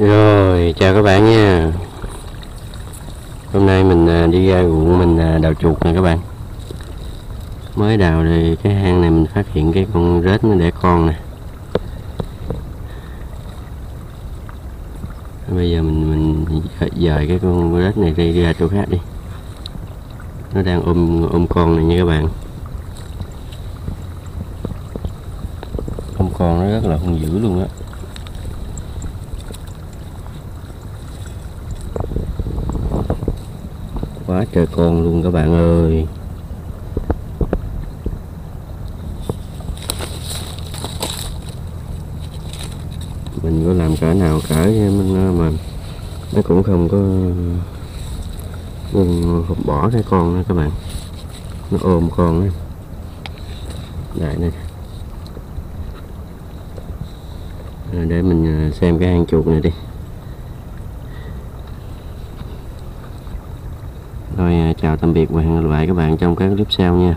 Rồi, chào các bạn nha. Hôm nay mình à, đi ra ruộng mình à, đào chuột nè các bạn. Mới đào thì cái hang này mình phát hiện cái con rết nó đẻ con nè. Bây giờ mình mình dời cái con rết này đi ra chỗ khác đi. Nó đang ôm ôm con này nha các bạn. Ôm con nó rất là hung dữ luôn á. Quá trời con luôn các bạn ơi. Mình có làm cỡ nào cỡ mình mà nó cũng không có không bỏ cái con đó các bạn. Nó ôm con đó đại này để mình à, xem cái hang chuột này đi Rồi à, chào tạm biệt và hẹn gặp lại các bạn trong các clip sau nha.